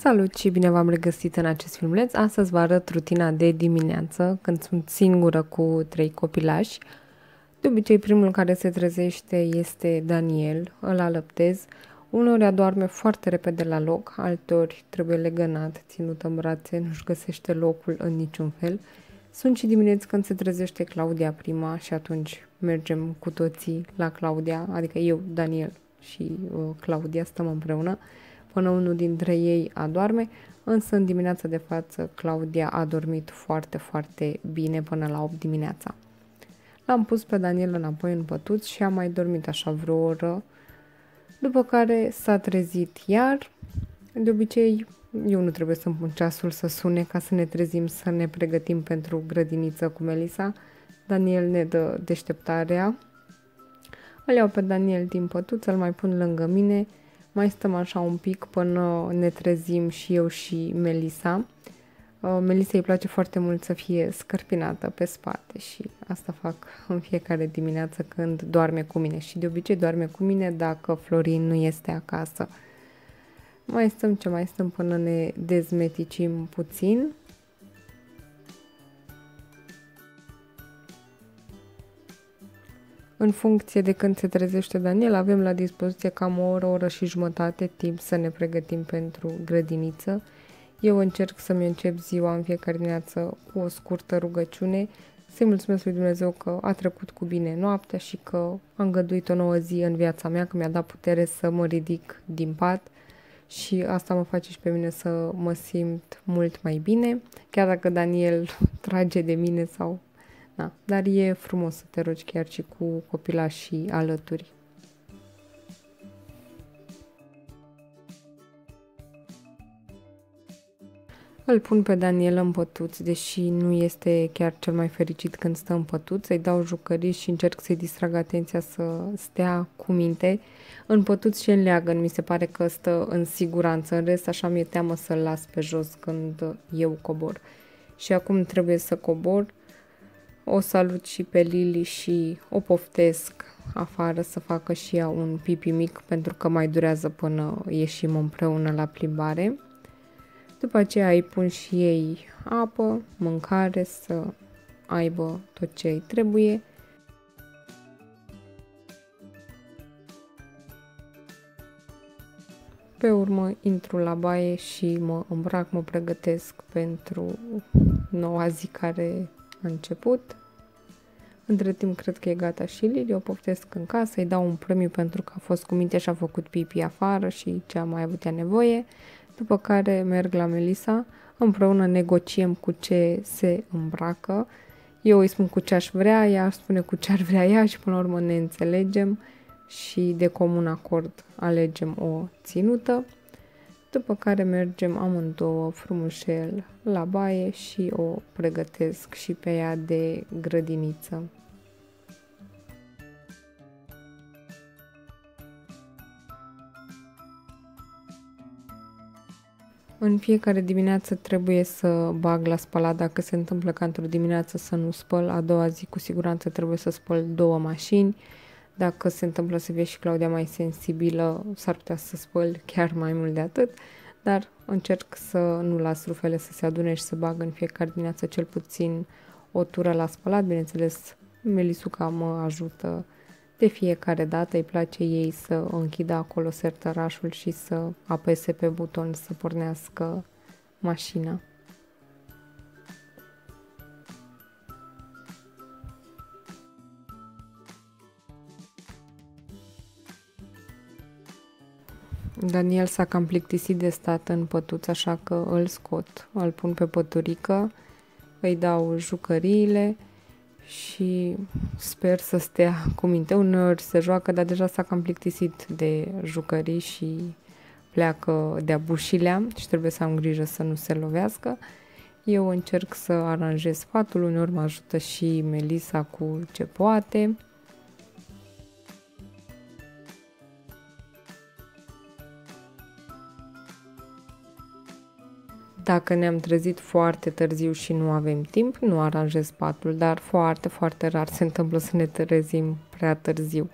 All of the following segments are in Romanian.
Salut și bine v-am regăsit în acest filmuleț. Astăzi vă arăt rutina de dimineață, când sunt singură cu trei copilași. De obicei, primul care se trezește este Daniel, îl alăptez. Uneori adorme foarte repede la loc, alteori trebuie legănat, ținut în brațe, nu-și găsește locul în niciun fel. Sunt și dimineți când se trezește Claudia prima și atunci mergem cu toții la Claudia, adică eu, Daniel și uh, Claudia stăm împreună până unul dintre ei adorme, însă în dimineața de față Claudia a dormit foarte, foarte bine până la 8 dimineața. L-am pus pe Daniel înapoi în pătuț și a mai dormit așa vreo oră, după care s-a trezit iar. De obicei, eu nu trebuie să-mi pun ceasul să sune ca să ne trezim, să ne pregătim pentru grădiniță cu Melisa. Daniel ne dă deșteptarea. Îl iau pe Daniel din pătuț, îl mai pun lângă mine mai stăm așa un pic până ne trezim și eu și Melisa. Uh, Melisa îi place foarte mult să fie scărpinată pe spate și asta fac în fiecare dimineață când doarme cu mine și de obicei doarme cu mine dacă Florin nu este acasă. Mai stăm ce mai stăm până ne dezmeticim puțin În funcție de când se trezește Daniel, avem la dispoziție cam o oră, o oră și jumătate timp să ne pregătim pentru grădiniță. Eu încerc să-mi încep ziua în fiecare dimineață cu o scurtă rugăciune, să-i mulțumesc lui Dumnezeu că a trecut cu bine noaptea și că a îngăduit o nouă zi în viața mea, că mi-a dat putere să mă ridic din pat. Și asta mă face și pe mine să mă simt mult mai bine, chiar dacă Daniel trage de mine sau da, dar e frumos să te rogi chiar și cu copilașii alături. Îl pun pe Daniel în pătuț, deși nu este chiar cel mai fericit când stă în pătuț, îi dau jucării și încerc să-i distrag atenția să stea cu minte. În pătuț și în leagăn mi se pare că stă în siguranță, în rest așa mi-e teamă să-l las pe jos când eu cobor. Și acum trebuie să cobor o salut și pe Lili și o poftesc afară să facă și ea un pipi mic pentru că mai durează până ieșim împreună la plimbare. După aceea îi pun și ei apă, mâncare, să aibă tot ce îi trebuie. Pe urmă intru la baie și mă îmbrac, mă pregătesc pentru noua zi care a început. Între timp cred că e gata și Lili, o poftesc în casă, îi dau un premiu pentru că a fost cu minte și a făcut pipi afară și ce a mai avut ea nevoie, după care merg la Melisa, împreună negociem cu ce se îmbracă, eu îi spun cu ce aș vrea, ea spune cu ce ar vrea ea și până la urmă ne înțelegem și de comun acord alegem o ținută după care mergem amândouă frumușel la baie și o pregătesc și pe ea de grădiniță. În fiecare dimineață trebuie să bag la spălat dacă se întâmplă ca într-o dimineață să nu spăl, a doua zi cu siguranță trebuie să spăl două mașini, dacă se întâmplă să fie și Claudia mai sensibilă, s-ar putea să spăl chiar mai mult de atât, dar încerc să nu las rufele să se adune și să bag în fiecare dimineață cel puțin o tură la spălat. Bineînțeles, Melisuca mă ajută de fiecare dată, îi place ei să închidă acolo sertărașul și să apese pe buton să pornească mașina. Daniel s-a cam plictisit de stat în pătuț, așa că îl scot, îl pun pe păturică, îi dau jucăriile și sper să stea cu minte. Uneori se joacă, dar deja s-a cam plictisit de jucării și pleacă de-a bușilea și trebuie să am grijă să nu se lovească. Eu încerc să aranjez sfatul, uneori mă ajută și Melisa cu ce poate. Dacă ne-am trezit foarte târziu și nu avem timp, nu aranjez patul, dar foarte, foarte rar se întâmplă să ne trezim prea târziu.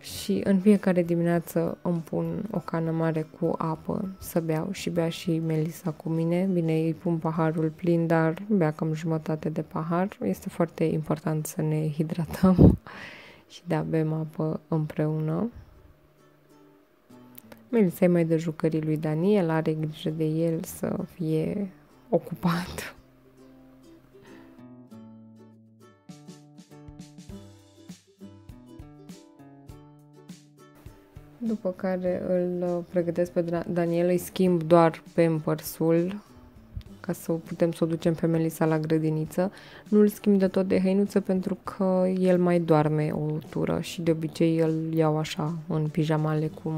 Și în fiecare dimineață îmi pun o cană mare cu apă să beau și bea și Melisa cu mine. Bine, îi pun paharul plin, dar bea cam jumătate de pahar. Este foarte important să ne hidratăm și da, bem apă împreună. Melisa e mai de jucării lui Daniel, are grijă de el să fie ocupat. După care îl pregătesc pe Daniel, îi schimb doar pampersul ca să putem să o ducem pe Melisa la grădiniță. Nu îl schimb de tot de hăinuță pentru că el mai doarme o tură și de obicei îl iau așa în pijamale cum,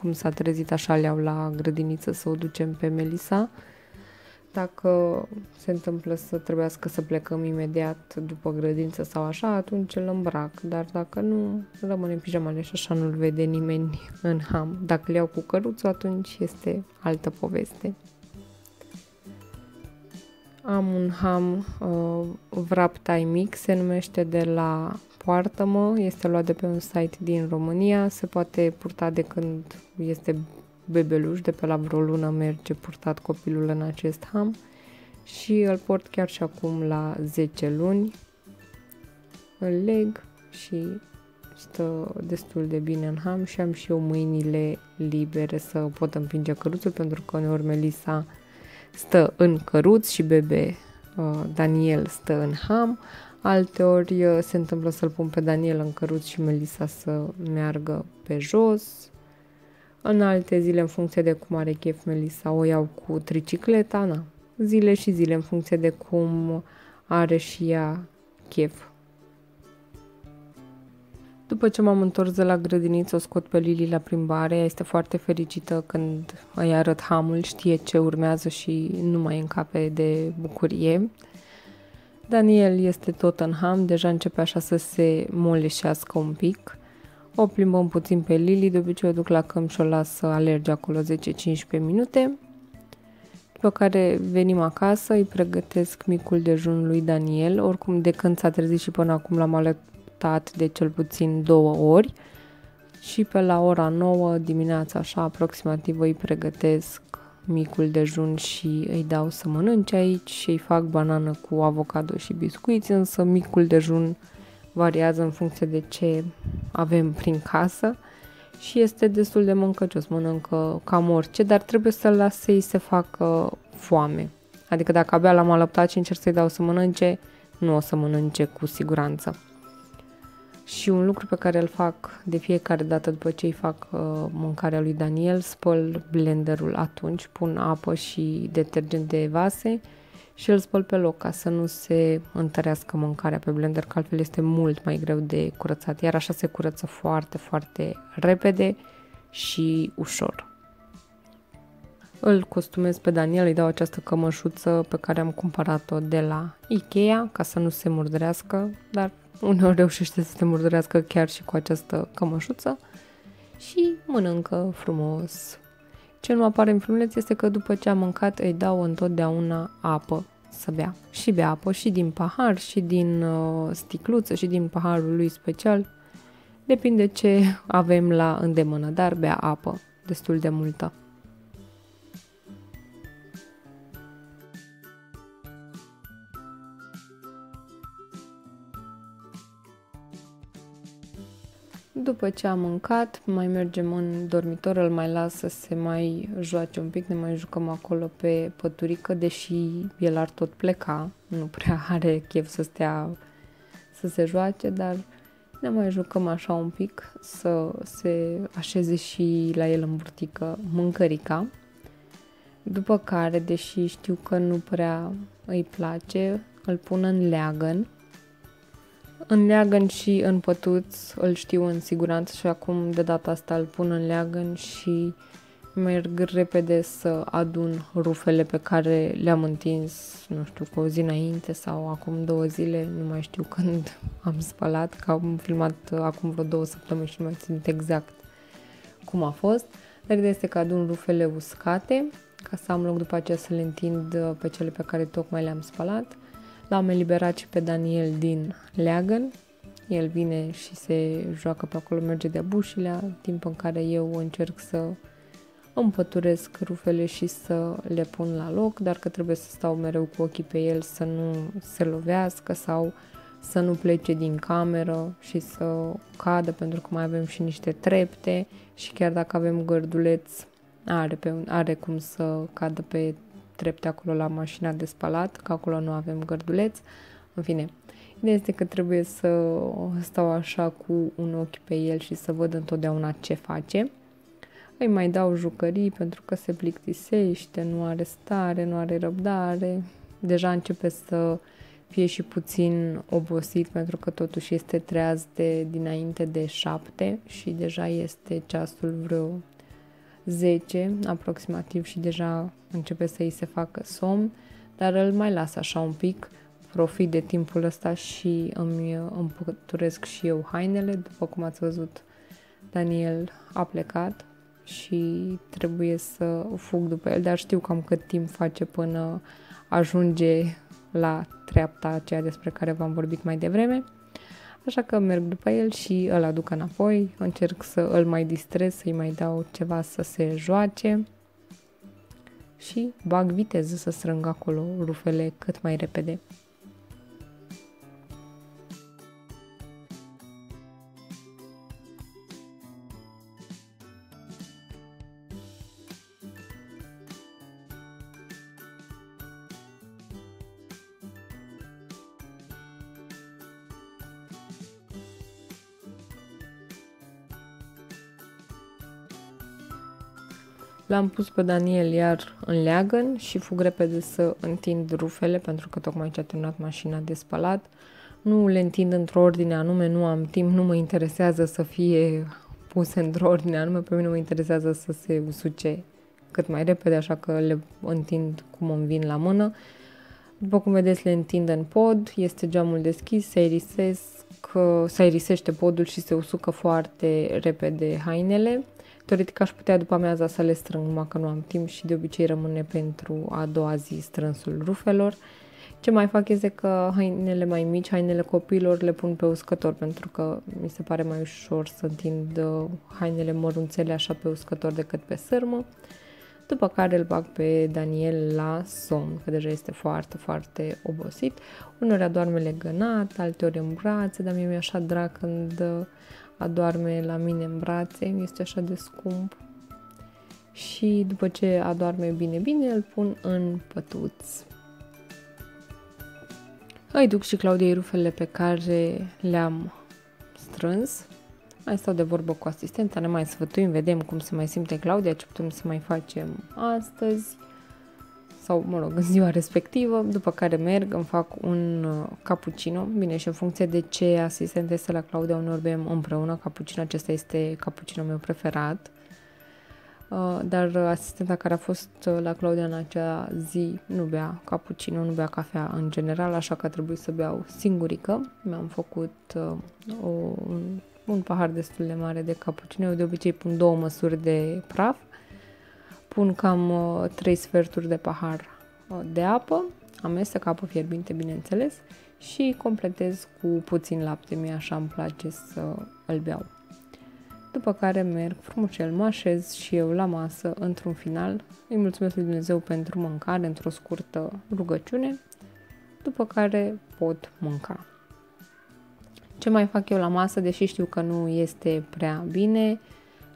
cum s-a trezit așa le iau la grădiniță să o ducem pe Melisa. Dacă se întâmplă să trebuiască să plecăm imediat după grădință sau așa, atunci îl îmbrac, dar dacă nu, rămâne în pijamale și așa nu-l vede nimeni în ham. Dacă le iau cu căruțul, atunci este altă poveste. Am un ham uh, Wrap Thai Mix, se numește de la Poartă-mă, este luat de pe un site din România, se poate purta de când este bebeluș, de pe la vreo lună merge purtat copilul în acest ham și îl port chiar și acum la 10 luni. Îl leg și stă destul de bine în ham și am și eu mâinile libere să pot împinge căruțul pentru că uneori Melisa stă în căruț și bebe uh, Daniel stă în ham. Alteori uh, se întâmplă să-l pun pe Daniel în căruț și Melisa să meargă pe jos. În alte zile, în funcție de cum are chef Melisa, o iau cu tricicleta, na. Zile și zile, în funcție de cum are și ea chef. După ce m-am întors de la grădiniță, o scot pe Lili la plimbare. Ea este foarte fericită când îi arăt hamul, știe ce urmează și nu mai încape de bucurie. Daniel este tot în ham, deja începe așa să se moleșească un pic. O plimbăm puțin pe Lili, de obicei o duc la câmp și o las să alerge acolo 10-15 minute. După care venim acasă, îi pregătesc micul dejun lui Daniel, oricum de când s-a trezit și până acum l-am alertat de cel puțin două ori și pe la ora 9 dimineața, așa aproximativ, îi pregătesc micul dejun și îi dau să mănânce aici și îi fac banană cu avocado și biscuiți, însă micul dejun variază în funcție de ce avem prin casă și este destul de mâncăcios, mănâncă cam orice, dar trebuie să-l las să-i se facă foame. Adică dacă abia l-am alăptat și încerc să-i dau să mănânce, nu o să mănânce cu siguranță. Și un lucru pe care îl fac de fiecare dată după ce îi fac uh, mâncarea lui Daniel, spăl blenderul atunci, pun apă și detergent de vase și îl spăl pe loc ca să nu se întărească mâncarea pe blender, că altfel este mult mai greu de curățat, iar așa se curăță foarte, foarte repede și ușor. Îl costumez pe Daniel, îi dau această cămășuță pe care am cumpărat-o de la Ikea ca să nu se murdărească, dar uneori reușește să se murdărească chiar și cu această cămășuță și mănâncă frumos ce nu apare în filmuleț este că după ce am mâncat îi dau întotdeauna apă să bea. Și bea apă și din pahar, și din uh, sticluță, și din paharul lui special. Depinde ce avem la îndemână, dar bea apă destul de multă. După ce am mâncat, mai mergem în dormitor, îl mai las să se mai joace un pic, ne mai jucăm acolo pe păturică, deși el ar tot pleca, nu prea are chef să stea să se joace, dar ne mai jucăm așa un pic, să se așeze și la el în burtică mâncărica. După care, deși știu că nu prea îi place, îl pun în leagăn în leagăn și în pătuț îl știu în siguranță și acum de data asta îl pun în leagăn și merg repede să adun rufele pe care le-am întins, nu știu, cu o zi înainte sau acum două zile, nu mai știu când am spălat, că am filmat acum vreo două săptămâni și nu mai țin exact cum a fost. Dar ideea este că adun rufele uscate ca să am loc după aceea să le întind pe cele pe care tocmai le-am spălat L-am eliberat și pe Daniel din leagăn. El vine și se joacă pe acolo, merge de bușilea, timp în care eu încerc să împăturesc rufele și să le pun la loc, dar că trebuie să stau mereu cu ochii pe el să nu se lovească sau să nu plece din cameră și să cadă pentru că mai avem și niște trepte și chiar dacă avem gărduleț are, pe, are cum să cadă pe trepte acolo la mașina de spălat, că acolo nu avem gărduleț. În fine, ideea este că trebuie să stau așa cu un ochi pe el și să văd întotdeauna ce face. Îi mai dau jucării pentru că se plictisește, nu are stare, nu are răbdare. Deja începe să fie și puțin obosit pentru că totuși este treaz de dinainte de șapte și deja este ceasul vreo 10 aproximativ și deja începe să îi se facă somn, dar îl mai las așa un pic, profit de timpul ăsta și îmi împăturesc și eu hainele, după cum ați văzut Daniel a plecat și trebuie să fug după el, dar știu cam cât timp face până ajunge la treapta aceea despre care v-am vorbit mai devreme. Așa că merg după el și îl aduc înapoi, încerc să îl mai distrez, să-i mai dau ceva să se joace și bag viteză să strâng acolo rufele cât mai repede. L-am pus pe Daniel iar în leagăn și fug repede să întind rufele pentru că tocmai ce a terminat mașina de spălat. Nu le întind într-o ordine anume, nu am timp, nu mă interesează să fie puse într-o ordine anume, pe mine mă interesează să se usuce cât mai repede, așa că le întind cum îmi vin la mână. După cum vedeți, le întind în pod, este geamul deschis, se irisesc, se irisește podul și se usucă foarte repede hainele. Teoretic aș putea după amiaza să le strâng, numai că nu am timp și de obicei rămâne pentru a doua zi strânsul rufelor. Ce mai fac este că hainele mai mici, hainele copiilor, le pun pe uscător pentru că mi se pare mai ușor să întind uh, hainele mărunțele așa pe uscător decât pe sârmă. După care îl bag pe Daniel la somn, că deja este foarte, foarte obosit. Uneori adorme legănat, alteori în brațe, dar mie mi-e așa drag când uh, adorme la mine în brațe, este așa de scump. Și după ce adorme bine, bine, îl pun în pătuț. Îi duc și Claudiei rufele pe care le-am strâns. Mai stau de vorbă cu asistenta, ne mai sfătuim, vedem cum se mai simte Claudia, ce putem să mai facem astăzi sau, mă rog, în ziua respectivă, după care merg, îmi fac un uh, cappuccino, bine, și în funcție de ce asistent este la Claudia, uneori bem împreună cappuccino, acesta este cappuccino meu preferat, uh, dar asistenta care a fost uh, la Claudia în acea zi nu bea cappuccino, nu bea cafea în general, așa că a trebuit să beau singurică. Mi-am făcut o, un, un pahar destul de mare de cappuccino, eu de obicei pun două măsuri de praf, pun cam uh, 3 sferturi de pahar uh, de apă, amestec apă fierbinte, bineînțeles, și completez cu puțin lapte, mie așa îmi place să îl beau. După care merg frumușel, mă așez și eu la masă, într-un final, îi mulțumesc lui Dumnezeu pentru mâncare, într-o scurtă rugăciune, după care pot mânca. Ce mai fac eu la masă, deși știu că nu este prea bine,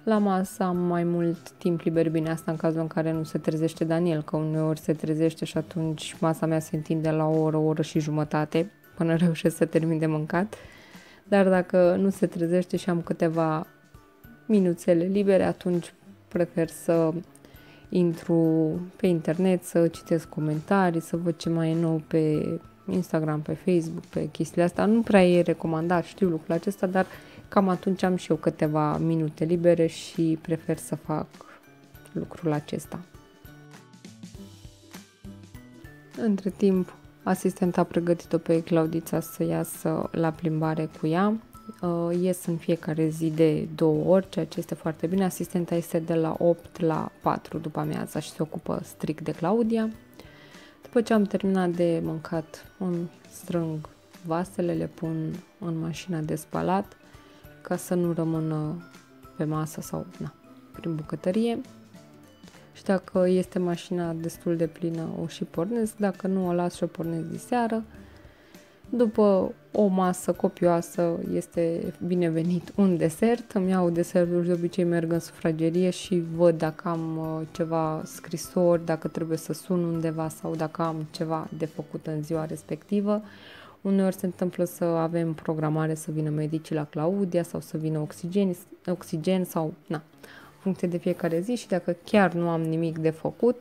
la masă am mai mult timp liber, bine asta în cazul în care nu se trezește Daniel, că uneori se trezește și atunci masa mea se întinde la o oră, o oră și jumătate până reușesc să termin de mâncat. Dar dacă nu se trezește și am câteva minuțele libere, atunci prefer să intru pe internet, să citesc comentarii, să văd ce mai e nou pe Instagram, pe Facebook, pe chestiile astea. Nu prea e recomandat, știu lucrul acesta, dar Cam atunci am și eu câteva minute libere și prefer să fac lucrul acesta. Între timp, asistenta a pregătit-o pe Claudița să iasă la plimbare cu ea. Uh, ies în fiecare zi de două ori, ceea ce este foarte bine. Asistenta este de la 8 la 4 după amiaza și se ocupă strict de Claudia. După ce am terminat de mâncat, îmi strâng vasele le pun în mașina de spălat ca să nu rămână pe masă sau na, prin bucătărie. Și dacă este mașina destul de plină, o și pornesc. Dacă nu, o las și o pornesc de seară. După o masă copioasă este binevenit un desert. Îmi iau desertul și de obicei merg în sufragerie și văd dacă am uh, ceva scrisori, dacă trebuie să sun undeva sau dacă am ceva de făcut în ziua respectivă. Uneori se întâmplă să avem programare să vină medicii la Claudia sau să vină oxigen, oxigen sau na, în funcție de fiecare zi și dacă chiar nu am nimic de făcut,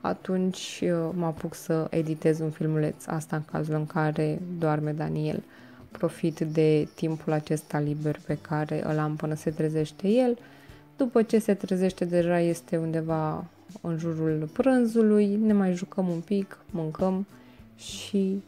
atunci uh, mă apuc să editez un filmuleț, asta în cazul în care doarme Daniel. Profit de timpul acesta liber pe care îl am până se trezește el. După ce se trezește deja este undeva în jurul prânzului, ne mai jucăm un pic, mâncăm și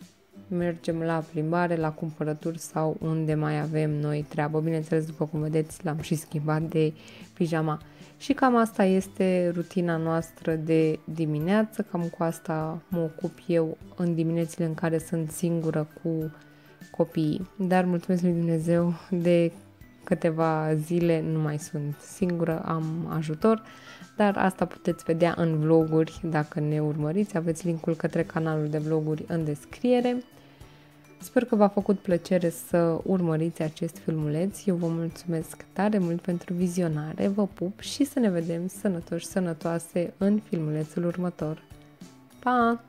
mergem la plimbare, la cumpărături sau unde mai avem noi treabă. Bineînțeles, după cum vedeți, l-am și schimbat de pijama. Și cam asta este rutina noastră de dimineață, cam cu asta mă ocup eu în diminețile în care sunt singură cu copiii. Dar mulțumesc lui Dumnezeu de câteva zile nu mai sunt singură, am ajutor, dar asta puteți vedea în vloguri dacă ne urmăriți, aveți linkul către canalul de vloguri în descriere. Sper că v-a făcut plăcere să urmăriți acest filmuleț. Eu vă mulțumesc tare mult pentru vizionare, vă pup și să ne vedem sănătoși, sănătoase în filmulețul următor. Pa!